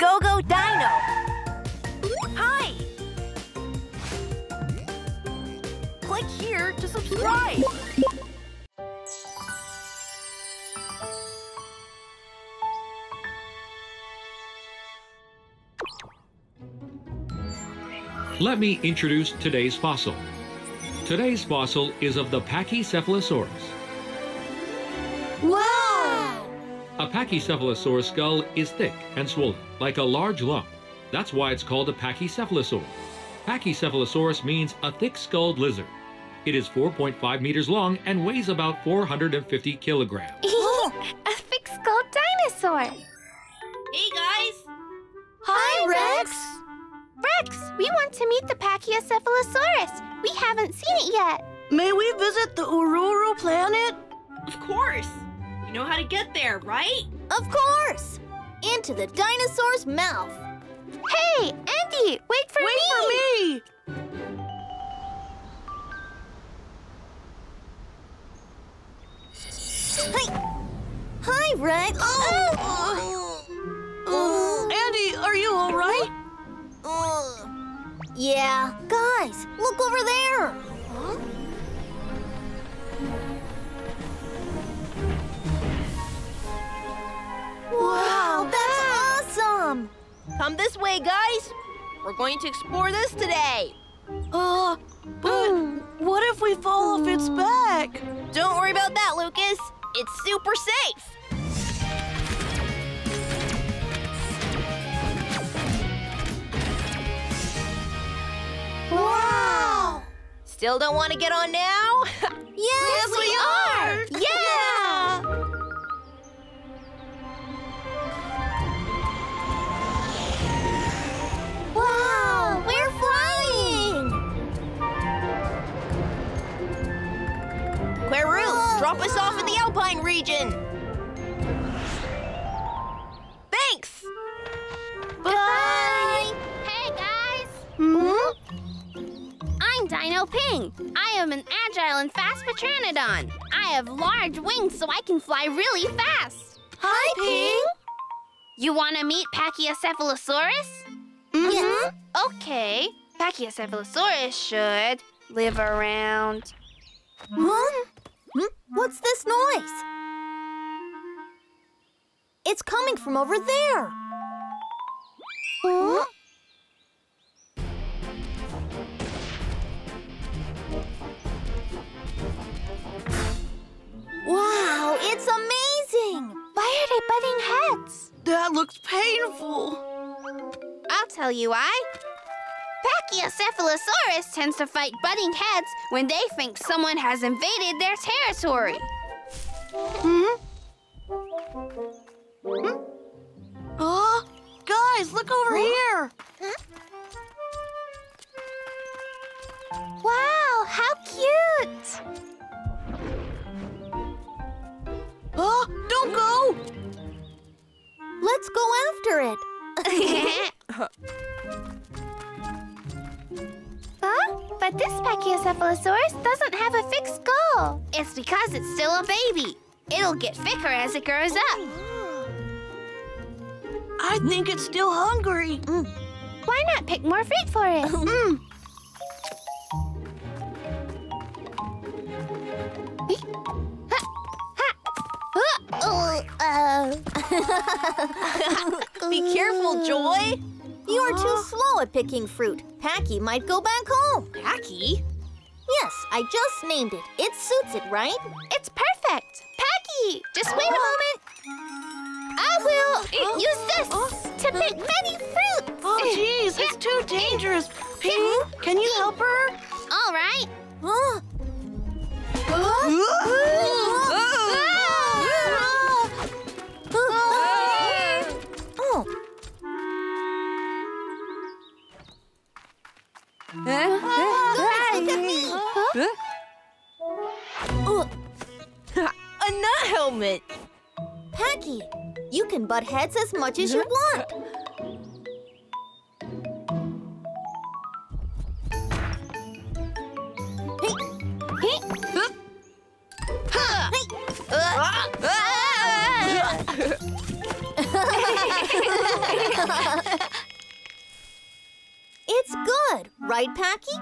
Go Go Dino! Hi! Click here to subscribe! Let me introduce today's fossil. Today's fossil is of the Pachycephalosaurus. Wow! A Pachycephalosaurus skull is thick and swollen, like a large lump. That's why it's called a Pachycephalosaur. Pachycephalosaurus means a thick-skulled lizard. It is 4.5 meters long and weighs about 450 kilograms. a thick-skulled dinosaur. Hey guys! Hi, Rex. Rex, we want to meet the Pachycephalosaurus. We haven't seen it yet. May we visit the Ururu planet? Of course! You know how to get there, right? Of course. Into the dinosaur's mouth. Hey, Andy, wait for Wait me. Wait for me! Hi, Hi Rex. Oh! oh, Andy, are you all right? Yeah. Guys, look over there. Wow, that's awesome. Come this way, guys! We're going to explore this today! Uh, but what if we fall off its back? Don't worry about that, Lucas! It's super safe! Wow. Still don't want to get on now? Yes, we are. Yeah! Pteranodon. I have large wings so I can fly really fast. Hi, Ping. You want to meet Pachycephalosaurus? Mhm. Okay. Pachycephalosaurus should live around. Hmm? What's this noise? It's coming from over there. Huh? Painful. I'll tell you why. Pachycephalosaurus tends to fight butting heads when they think someone has invaded their territory. Hmm? Uh, guys, look over here. Huh? Wow, how cute! Uh, don't go. Let's go after it. huh? But this Pachycephalosaurus doesn't have a fixed skull. It's because it's still a baby. It'll get thicker as it grows up. I think it's still hungry. Why not pick more fruit for it? Mm. Be careful, Joy! You are too slow at picking fruit. Packy might go back home. Packy? Yes, I just named it. It suits it, right? It's perfect. Packy, just wait a moment. I will use this to pick many fruits. Oh, jeez, it's too dangerous. Ping, can you help her? All right. Huh? Guys, look at me. Oh. A nut helmet! Packy, you can butt heads as much as you want. Right, Packy?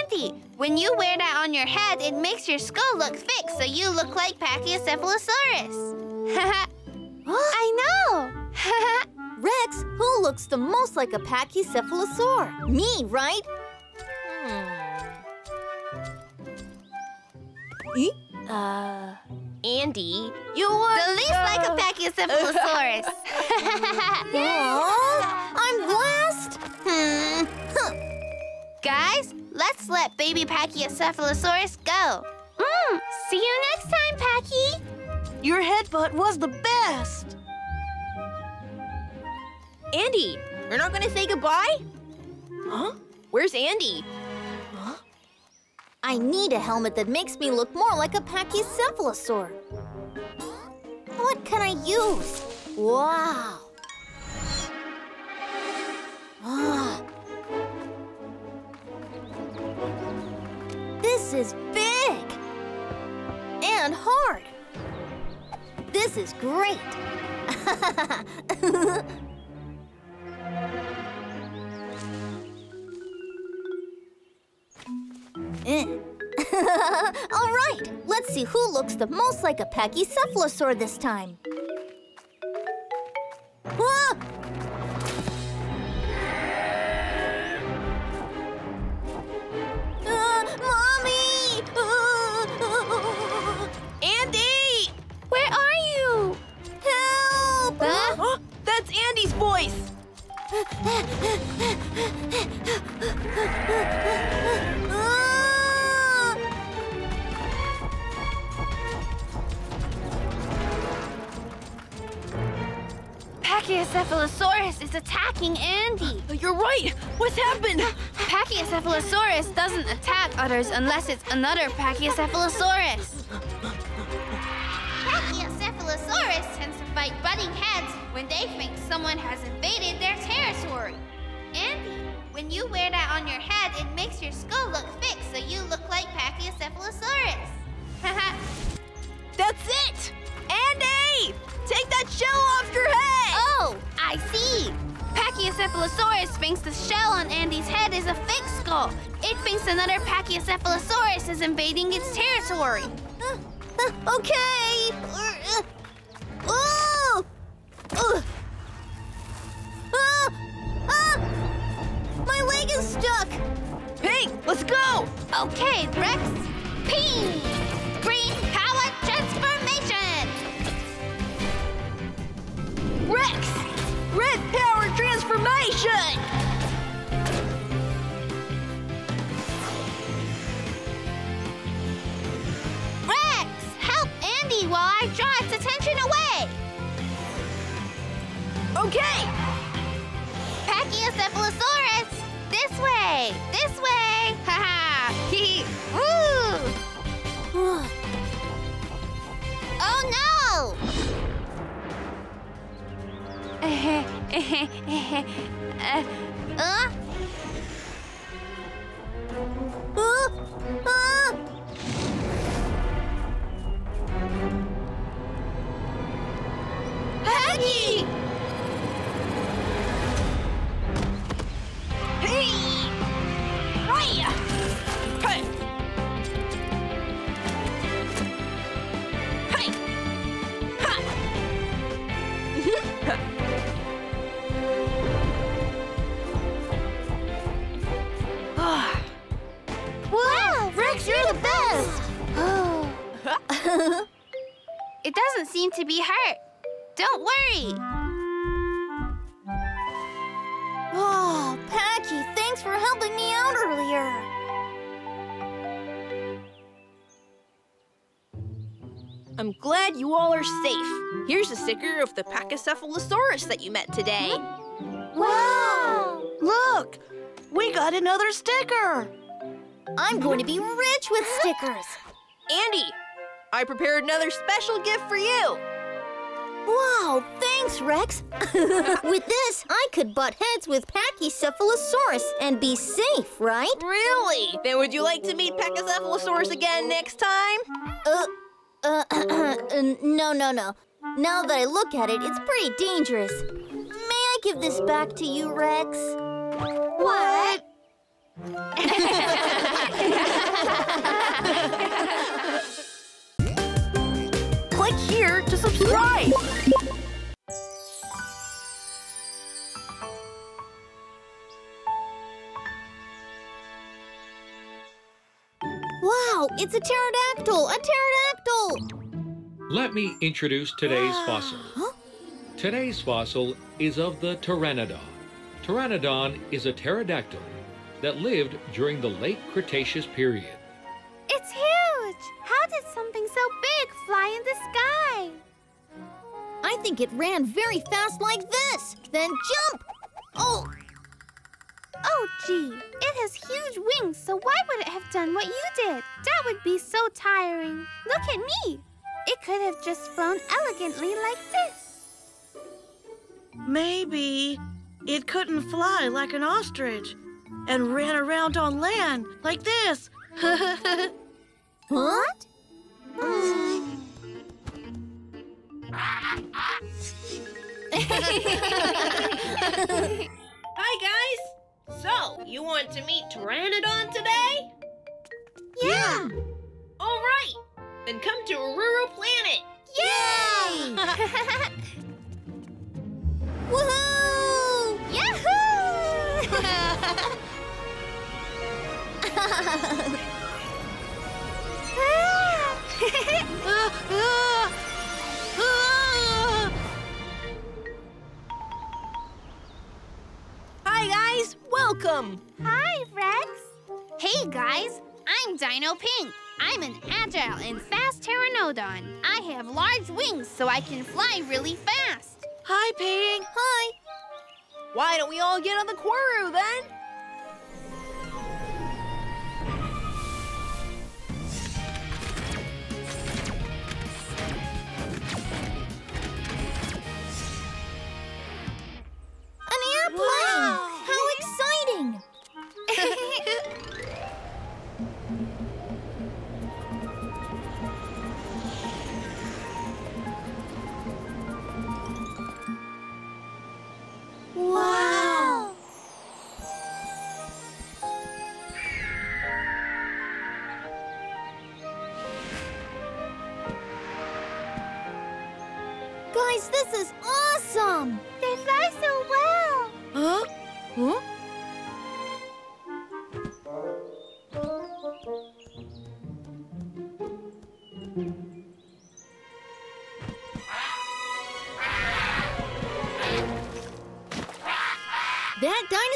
Andy, when you wear that on your head, it makes your skull look thick, so you look like Pachycephalosaurus. I know. Rex, who looks the most like a pachycephalosaur? Me, right? Eh? Uh, Andy, you look... the least like a Pachycephalosaurus. Aw, Guys, let's let baby Pachycephalosaurus go. Mmm, see you next time, Packy. Your headbutt was the best. Andy, you're not gonna say goodbye? Huh? Where's Andy? Huh? I need a helmet that makes me look more like a pachycephalosaur. What can I use? Wow. Ah. This is big and hard. This is great. Eh. All right, let's see who looks the most like a pachycephalosaur this time. Pachycephalosaurus is attacking Andy. Uh, you're right! What's happened? Pachycephalosaurus doesn't attack others unless it's another Pachycephalosaurus. Pachycephalosaurus tends to fight butting heads when they think someone has invaded the shell on Andy's head is a fake skull. It thinks another Pachycephalosaurus is invading its territory. Uh, uh, okay. Uh, uh, uh. My leg is stuck. Hey, let's go! Okay, Rex. Ping! Green power transformation! Rex! Red power transformation! While I draw its attention away. Okay! Pachycephalosaurus, this way, this way. Haha. Hee. Woo! Oh no! uh, Uh, to be hurt. Don't worry. Oh, Packy, thanks for helping me out earlier. I'm glad you all are safe. Here's a sticker of the Pachycephalosaurus that you met today. Hmm? Wow! Look, we got another sticker. I'm going to be rich with stickers. Andy, I prepared another special gift for you. Wow, thanks, Rex. with this, I could butt heads with Pachycephalosaurus and be safe, right? Really? Then would you like to meet Pachycephalosaurus again next time? Uh, uh, uh, no, no, no. Now that I look at it, it's pretty dangerous. May I give this back to you, Rex? What? Click here to subscribe. Wow, it's a pterodactyl! A pterodactyl! Let me introduce today's fossil. Huh? Today's fossil is of the Pteranodon. Pteranodon is a pterodactyl that lived during the late Cretaceous period. Fly in the sky? I think it ran very fast like this, then jump! Oh, Oh, gee, it has huge wings, so why would it have done what you did? That would be so tiring. Look at me. It could have just flown elegantly like this. Maybe it couldn't fly like an ostrich and ran around on land like this. what? Hi, guys. So, you want to meet Pteranodon today? Yeah. All right. Then come to Oruro Planet. I'm Ping. I'm an agile and fast pteranodon. I have large wings so I can fly really fast. Hi, Ping. Hi. Why don't we all get on the Quiroo then? An airplane! How exciting!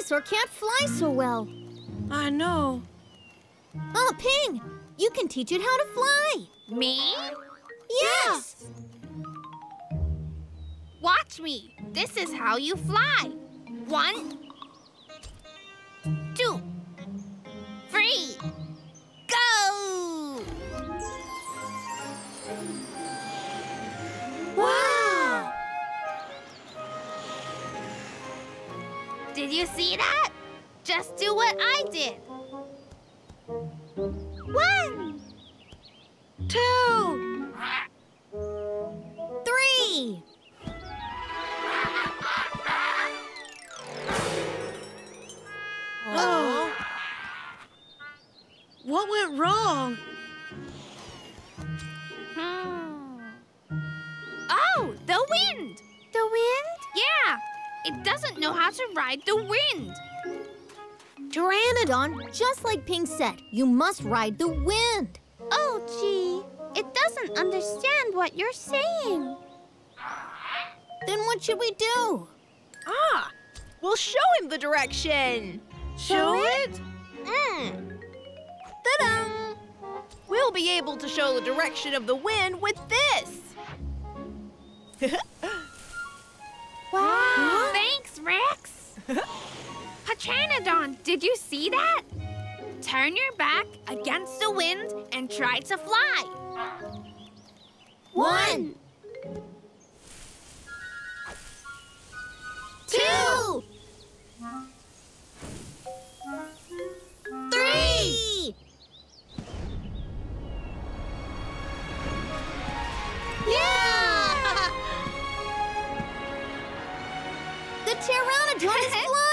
dinosaur can't fly so well. I know. Oh, Ping, you can teach it how to fly. Me? Yes. Watch me. This is how you fly. One, you see that? Just do what I did. Must ride the wind. Oh, gee. It doesn't understand what you're saying. Then what should we do? Ah, we'll show him the direction. Show it? Mm. Ta-da! We'll be able to show the direction of the wind with this. Wow. Thanks, Rex. Pteranodon, did you see that? Turn your back against the wind and try to fly. One. Two. Three. Yeah! the Pteranodon is flying!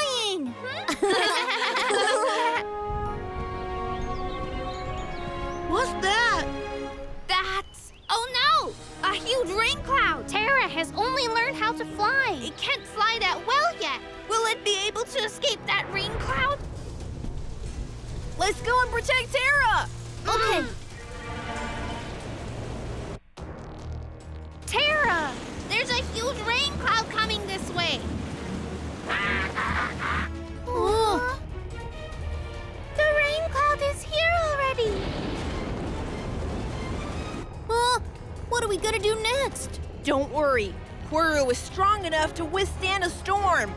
huge rain cloud! Terra has only learned how to fly. It can't fly that well yet. Will it be able to escape that rain cloud? Let's go and protect Terra! Okay, Terra! There's a huge rain cloud coming this way. Oh. The rain cloud is here already. uh, what are we gonna do next? Don't worry. Quirrell is strong enough to withstand a storm.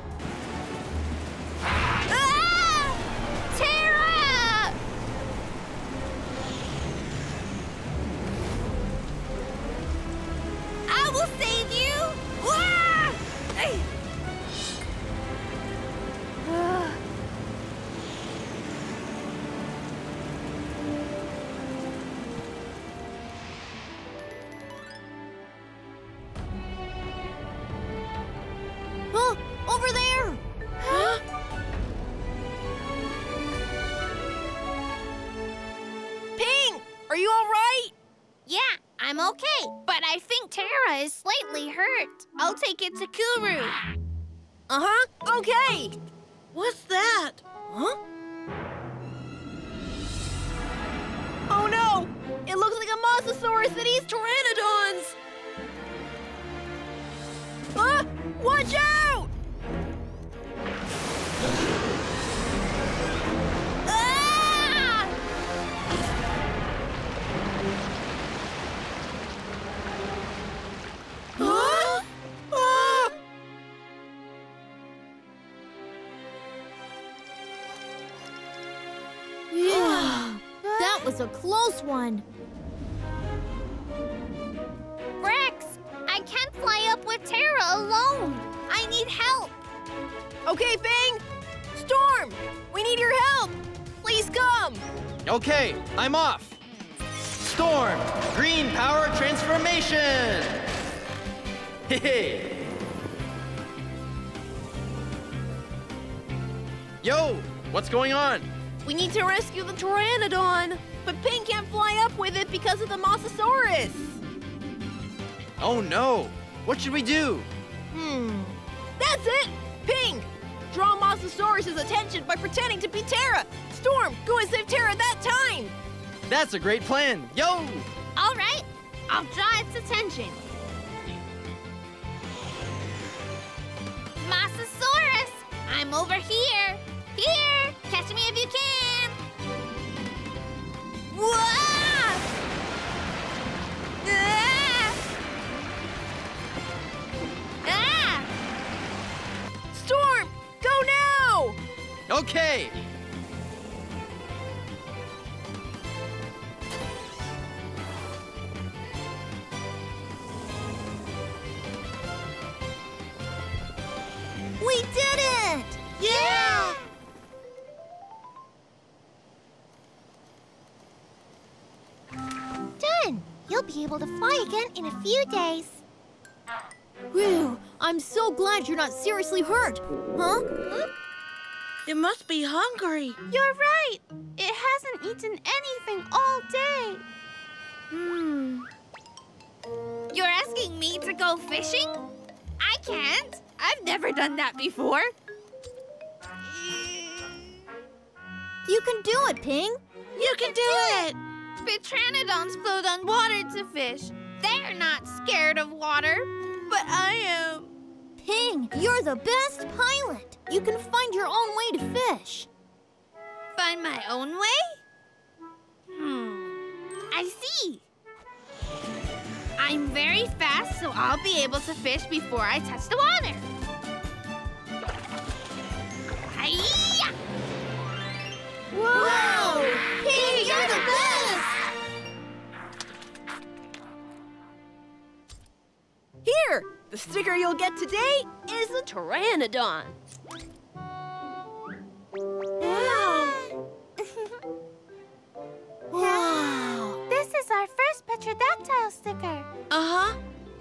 Over there! Ping, are you all right? Yeah, I'm okay, but I think Terra is slightly hurt. I'll take it to Kuru. Uh-huh. Okay. What's that? Huh? Oh no! It looks like a Mosasaurus that eats pteranodons! Ah! Watch out! Was a close one. Rex, I can't fly up with Terra alone. I need help. Okay, Ping! Storm! We need your help! Please come! Okay, I'm off. Storm, green power transformation. Hey. Yo, what's going on? We need to rescue the pteranodon! But Ping can't fly up with it because of the Mosasaurus! Oh no, what should we do? Hmm. That's it! Ping! Draw Mosasaurus' attention by pretending to be Terra! Storm, go and save Terra that time! That's a great plan. Yo! All right, I'll draw its attention. Mosasaurus, I'm over here. Here, catch me if you can. Whoa! Okay. We did it! Yeah! Done! You'll be able to fly again in a few days. Whew, I'm so glad you're not seriously hurt. Huh? Hmm? It must be hungry. You're right. It hasn't eaten anything all day. Hmm. You're asking me to go fishing? I can't. I've never done that before. You can do it, Ping. You can do it. Pteranodons float on water to fish. They're not scared of water, but I am. Ping, you're the best pilot. You can find your own way to fish. Find my own way? Hmm. I see. I'm very fast, so I'll be able to fish before I touch the water. Hi-ya! Wow! Ping, you're the best! Here! The sticker you'll get today is a pteranodon. Wow. Wow! This is our first Pterodactyl sticker. Uh-huh.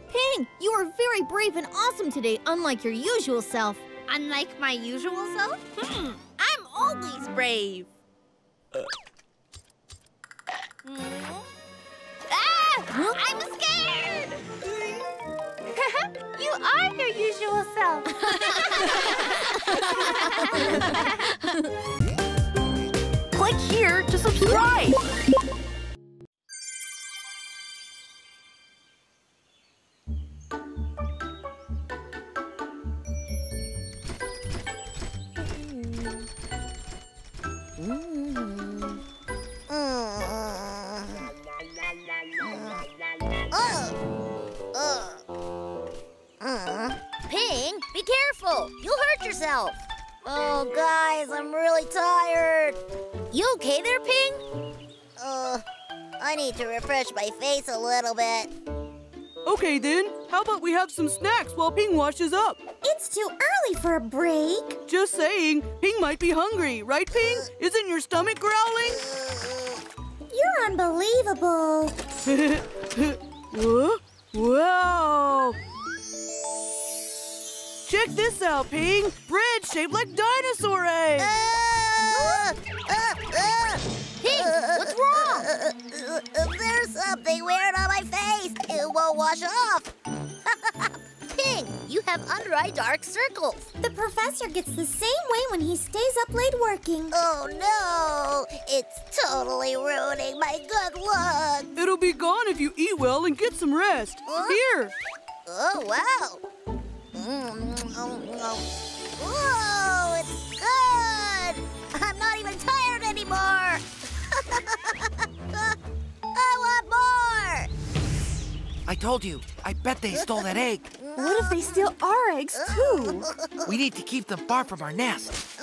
Ping, you were very brave and awesome today, unlike your usual self. Unlike my usual self? Hmm, I'm always brave. Ah! I'm scared! you are your usual self. Click here to subscribe. Guys, I'm really tired. You okay there, Ping? Uh, I need to refresh my face a little bit. Okay then, how about we have some snacks while Ping washes up? It's too early for a break. Just saying, Ping might be hungry, right, Ping? Isn't your stomach growling? You're unbelievable. Huh? Wow! Check this out, Ping! Bread shaped like dinosaur eggs! Uh, uh, uh, Ping, what's wrong? There's something weird on my face. It won't wash off. Ping, you have under-eye dark circles. The professor gets the same way when he stays up late working. Oh no! It's totally ruining my good luck. It'll be gone if you eat well and get some rest. Huh? Here! Oh wow! Mm. Whoa! It's good. I'm not even tired anymore. I want more. I told you. I bet they stole that egg. What if they steal our eggs too? We need to keep them far from our nest.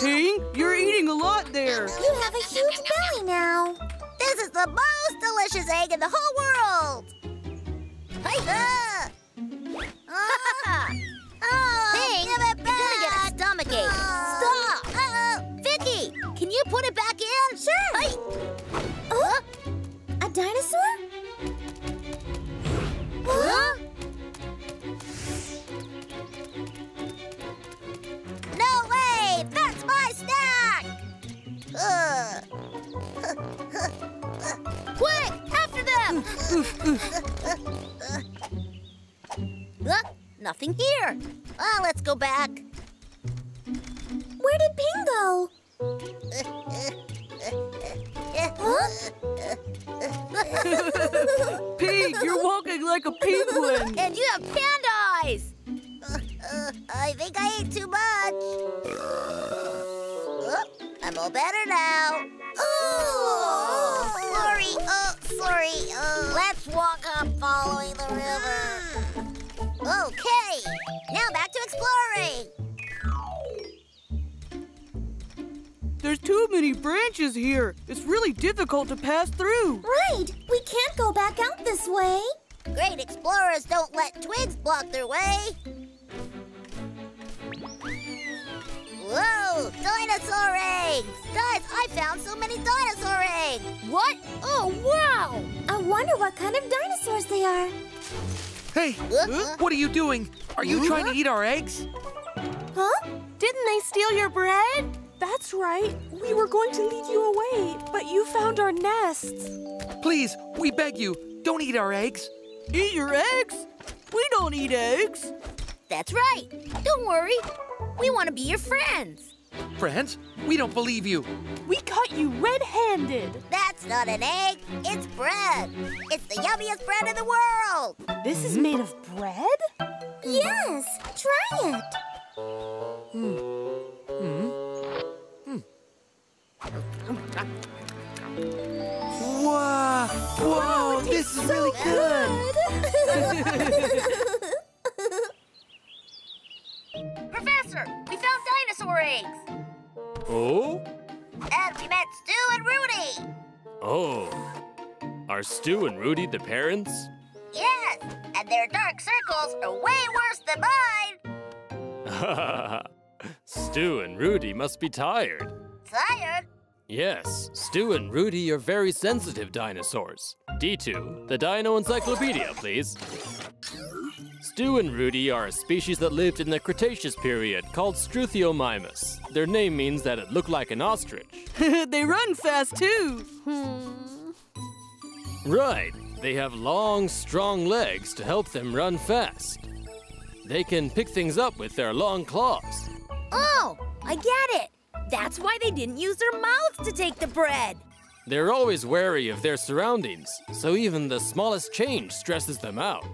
Ping, you're eating a lot there. You have a huge belly now. This is the most delicious egg in the whole world. Hi. Ah. Oh, Ping, give it back. You're gonna get a stomachache. Stop. Uh, Vicky, can you put it back in? Sure. Hey. Huh? A dinosaur? Look, nothing here. Ah, let's go back. Where did Ping go? Huh? Ping, you're walking like a penguin. And you have panda eyes! Uh, I think I ate too much. I'm all better now. There's too many branches here. It's really difficult to pass through. Right, we can't go back out this way. Great explorers don't let twigs block their way. Whoa, dinosaur eggs! Guys, I found so many dinosaur eggs! What? Oh, wow! I wonder what kind of dinosaurs they are. Hey, Huh? what are you doing? Are you trying to eat our eggs? Huh? Didn't they steal your bread? That's right. We were going to lead you away, but you found our nests. Please, we beg you, don't eat our eggs. Eat your eggs? We don't eat eggs. That's right. Don't worry. We want to be your friends. Friends, we don't believe you. We caught you red-handed. That's not an egg, it's bread. It's the yummiest bread in the world. This is made of bread? Yes, try it. Hmm. Wow, whoa, this is really good. Professor, we found dinosaur eggs. Oh? And we met Stu and Rudy. Oh. Are Stu and Rudy the parents? Yes, and their dark circles are way worse than mine. Stu and Rudy must be tired. Tired? Yes, Stu and Rudy are very sensitive dinosaurs. D2, the Dino Encyclopedia, please. Stu and Rudy are a species that lived in the Cretaceous period called Struthiomimus. Their name means that it looked like an ostrich. they run fast too. Hmm. Right, they have long, strong legs to help them run fast. They can pick things up with their long claws. Oh, I get it. That's why they didn't use their mouths to take the bread. They're always wary of their surroundings, so even the smallest change stresses them out.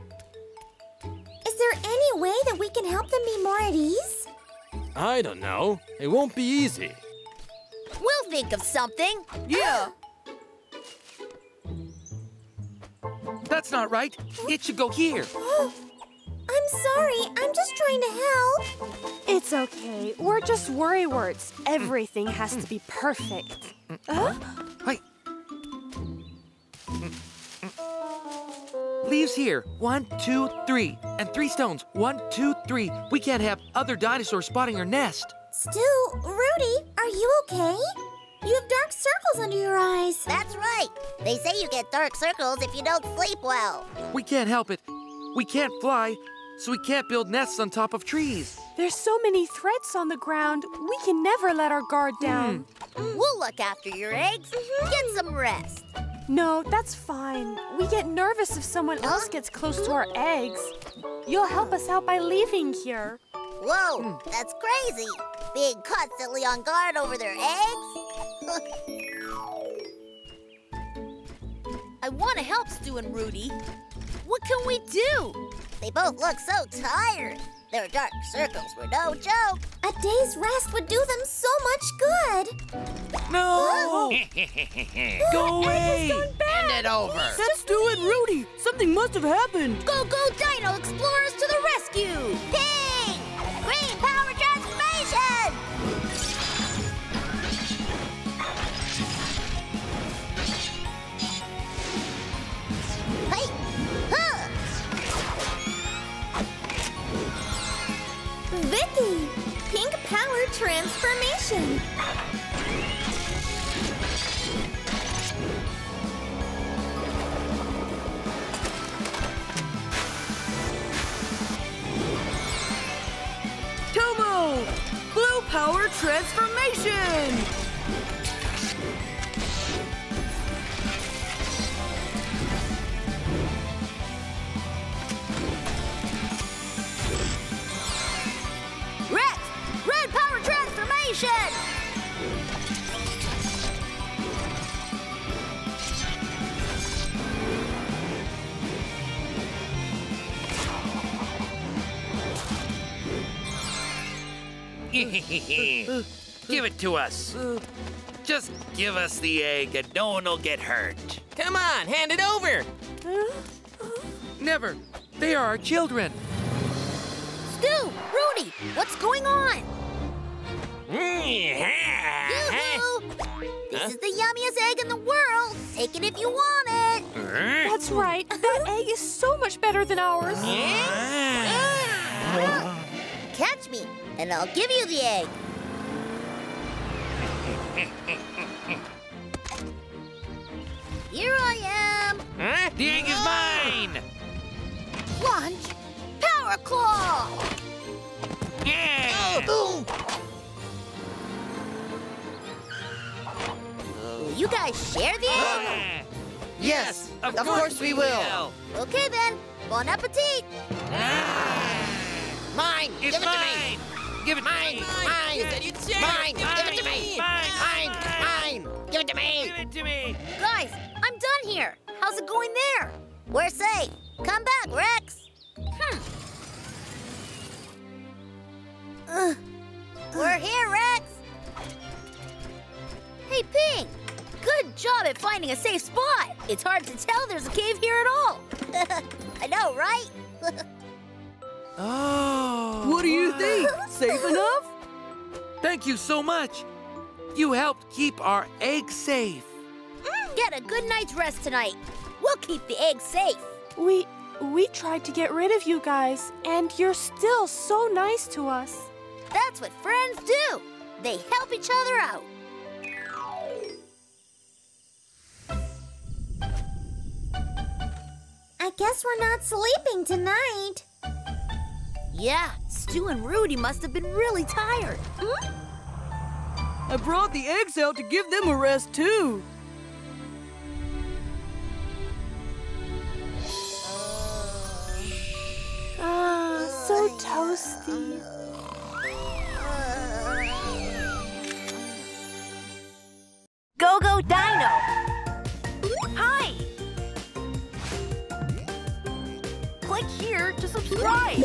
Is there any way that we can help them be more at ease? I don't know. It won't be easy. We'll think of something. Yeah. That's not right. It should go here. I'm sorry. I'm just trying to help. It's okay. We're just worrywarts. Everything has to be perfect. Wait. Leaves here. One, two, three. And three stones. One, two, three. We can't have other dinosaurs spotting our nest. Stu, Rudy, are you okay? You have dark circles under your eyes. That's right. They say you get dark circles if you don't sleep well. We can't help it. We can't fly, so we can't build nests on top of trees. There's so many threats on the ground. We can never let our guard hmm. down. We'll look after your eggs. Get some rest. No, that's fine. We get nervous if someone else gets close to our eggs. You'll help us out by leaving here. Whoa, hmm. that's crazy. Being constantly on guard over their eggs. I want to help Stu and Rudy. What can we do? They both look so tired. Their dark circles were no joke. A day's rest would do them so much good. No! Go away! Hand it over. That's Stu and Rudy. Something must have happened. Go, go, Dino Explorers to the rescue! Ping! Green Vicky, pink power transformation. Tomo, blue power transformation. give it to us. Just give us the egg and no one will get hurt. Come on, hand it over. Never. They are our children. Stu, Rudy, what's going on? Mm-hmm. Yoo-hoo! This is the yummiest egg in the world. Take it if you want it. Mm-hmm. That's right. That egg is so much better than ours. Catch me, and I'll give you the egg. Here I am. Huh? The egg is mine! Lunch. Power claw. Yeah! Oh, will you guys share the egg? Yes, of, course, we will. Okay then. Bon appetit. Ah. Mine. It's Give it mine! Give it Mine. to me! Mine. You said you'd share. Mine. Give it to me. Mine. Mine. Mine. Give it to me. Give it to me! Guys, I'm done here. How's it going there? We're safe. Come back, Rex. Hmm. Ugh. We're here, Rex. Hey, Ping! Good job at finding a safe spot. It's hard to tell there's a cave here at all. I know, right? Oh. What do you think? Safe enough? Thank you so much. You helped keep our egg safe. Get a good night's rest tonight. We'll keep the eggs safe. We we tried to get rid of you guys, and you're still so nice to us. That's what friends do. They help each other out. I guess we're not sleeping tonight. Yeah, Stu and Rudy must have been really tired. I brought the eggs out to give them a rest, too. Ah, so toasty. Go Go Dino! Hi! Click here to subscribe.